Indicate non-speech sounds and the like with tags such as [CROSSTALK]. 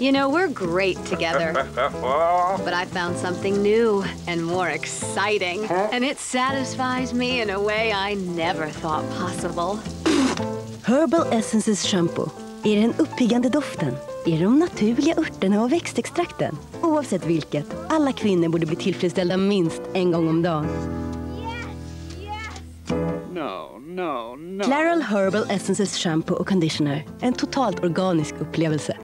You know, we're great together. [LAUGHS] but I found something new and more exciting. And it satisfies me in a way I never thought possible. Herbal Essences shampoo. Är det den uppiggande doften? Är det de naturliga örterna och växtextrakten? Oavsett vilket, alla kvinnor borde bli tillfredsställda minst en gång om dagen. No, no, no. Claral Herbal Essences shampoo och conditioner. En totalt organisk upplevelse.